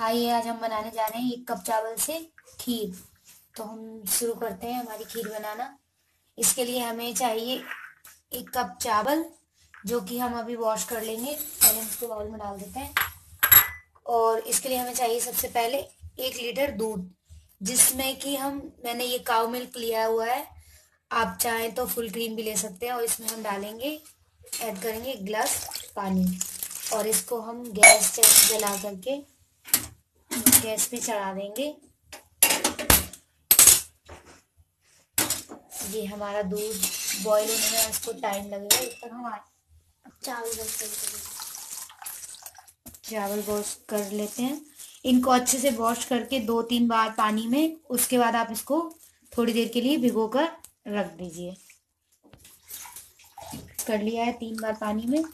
आइए, आज हम बनाने जा रहे हैं एक कप चावल से खीर। तो हम शुरू करते हैं हमारी खीर बनाना। इसके लिए हमें चाहिए एक कप चावल, जो कि हम अभी वॉश कर लेंगे। पहले इसको बाउल में डाल देते हैं। और इसके लिए हमें चाहिए सबसे पहले एक लीटर दूध, जिसमें कि हम, मैंने ये काव मिल्क लिया हुआ है। आप चाहें तो फुल क्रीम भी ले सकते हैं और इसमें हम डालेंगे ऐड करेंगे एक गिलास पानी। और इसको हम गैस जला करके गैस पे चढ़ा देंगे। ये हमारा दूध बॉईल होने में इसको टाइम लगेगा इस तक हम चावल चावल वॉश कर लेते हैं। इनको अच्छे से वॉश करके दो तीन बार पानी में, उसके बाद आप इसको थोड़ी देर के लिए भिगो कर रख दीजिए। कर लिया है तीन बार पानी में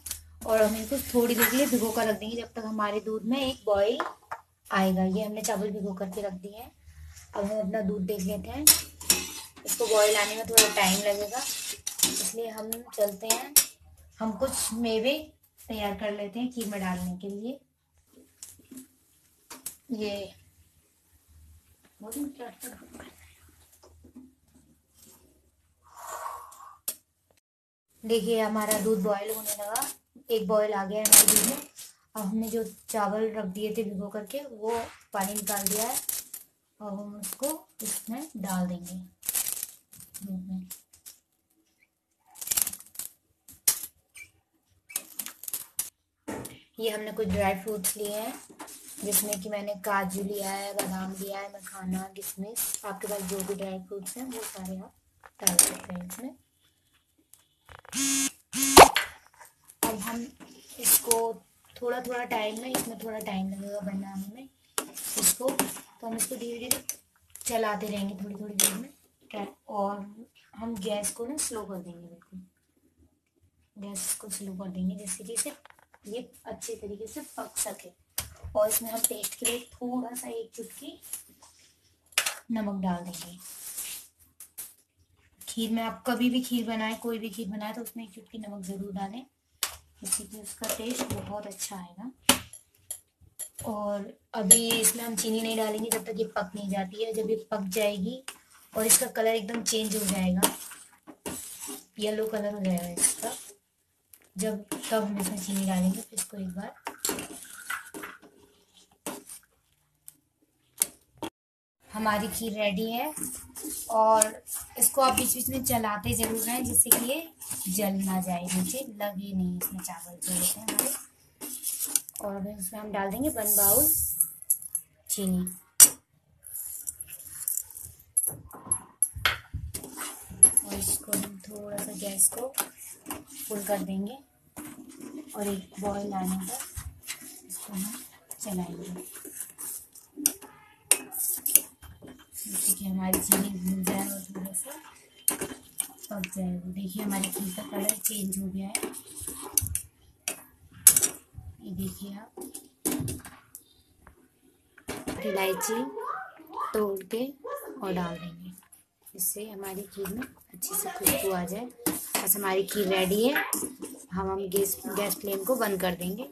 और हम इसको थोड़ी देर के लिए भिगो कर रख देंगे जब तक हमारे दूध में एक बॉईल आएगा। ये हमने चावल भिगो करके रख दिए हैं। अब हम अपना दूध देख लेते हैं। इसको बॉईल आने में थोड़ा टाइम लगेगा। इसलिए हम चलते हैं। हम कुछ मेवे तैयार कर लेते हैं खीर में डालने के लिए। ये देखिए, हमारा दूध बॉईल होने लगा। एक बॉईल आ गया है हमारे दूध में। अब हमने जो चावल रख दिए थे भिगो करके, वो पानी निकाल दिया है और हम उसको इसमें डाल देंगे। ये हमने कुछ ड्राई फ्रूट्स लिए हैं, जिसमें कि मैंने काजू लिया है, बादाम लिया है, मखाना किशमिश आपके पास जो भी ड्राई फ्रूट्स हैं, वो सारे आप डाल सकते हैं इसमें। अब हम इसको थोड़ा थोड़ा टाइम में, इसमें थोड़ा टाइम लगेगा बनाने में। इसको तो हम इसको धीरे धीरे चलाते रहेंगे थोड़ी थोड़ी देर में। और हम गैस को ना स्लो कर देंगे बिल्कुल। गैस को स्लो कर देंगे जिससे कि इसे ये अच्छे तरीके से पक सके। और इसमें हम टेस्ट के लिए थोड़ा सा एक चुटकी नमक डाल देंगे। खीर में आप कभी भी खीर बनाए, कोई भी खीर बनाए तो उसमें एक चुटकी नमक ज़रूर डालें। कि उसका टेस्ट बहुत अच्छा आएगा और अभी इसमें हम चीनी नहीं डालेंगे जब तक ये पक नहीं जाती है। जब ये पक जाएगी और इसका कलर एकदम चेंज हो जाएगा येलो कलर हो जाएगा इसका। जब तब हम इसमें चीनी डालेंगे, फिर इसको एक बार हमारी खीर रेडी है। और इसको आप बीच बीच में चलाते ज़रूर रहें, जिससे कि ये जल ना जाए नीचे। लगे नहीं इसमें चावल जो होते हैं हमारे। और इसमें हम डाल देंगे वन बाउल चीनी। और इसको हम थोड़ा सा गैस को फुल कर देंगे। और एक बॉयल आने पर इसको हम चलाएँगे जैसे कि हमारी चीनी भूल जाए और थोड़ा सा पक जाएगा देखिए हमारी खीर का कलर चेंज हो गया है। ये देखिए आप। इलायची तोड़ के और डाल देंगे। इससे हमारी खीर में अच्छी से खुशबू आ जाए। बस हमारी खीर रेडी है। हम हम गैस गैस फ्लेम को बंद कर देंगे।